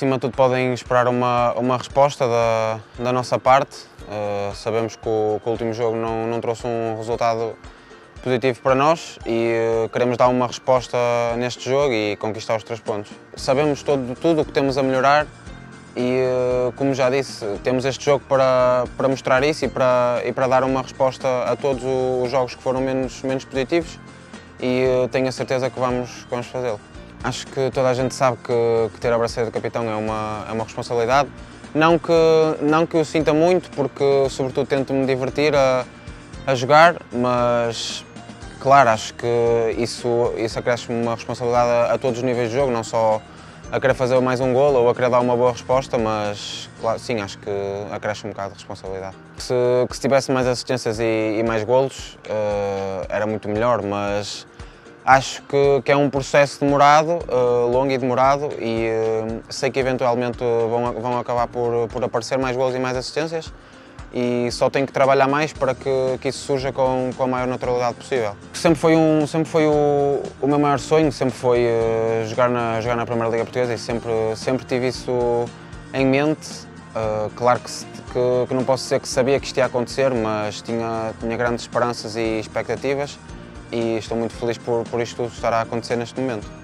Acima de tudo podem esperar uma, uma resposta da, da nossa parte. Uh, sabemos que o, que o, último jogo não, não trouxe um resultado positivo para nós e uh, queremos dar uma resposta neste jogo e conquistar os três pontos. Sabemos todo, tudo o que temos a melhorar e, uh, como já disse, temos este jogo para, para mostrar isso e para, e para dar uma resposta a todos os jogos que foram menos, menos positivos e tenho a certeza que vamos, vamos fazê-lo. Acho que toda a gente sabe que, que ter a braceira de capitão é uma, é uma responsabilidade. Não que, não que eu sinta muito, porque sobretudo tento me divertir a, a jogar, mas claro, acho que isso, isso acresce-me uma responsabilidade a, a, todos os níveis de jogo, não só a querer fazer mais um golo ou a querer dar uma boa resposta, mas claro, sim, acho que acresce um bocado de responsabilidade. Se, que se tivesse mais assistências e, e mais golos, uh, era muito melhor, mas Acho que, que, é um processo demorado, uh, longo e demorado e uh, sei que eventualmente vão, vão acabar por, por aparecer mais gols e mais assistências e só tenho que trabalhar mais para que, que isso surja com, com a maior naturalidade possível. Sempre foi, um, sempre foi o, o meu maior sonho, sempre foi uh, jogar, na, jogar na Primeira Liga Portuguesa e sempre, sempre tive isso em mente. claro que, que, que não posso dizer que sabia que isto ia acontecer, mas tinha, tinha grandes esperanças e expectativas e estou muito feliz por, por isto estar a acontecer neste momento.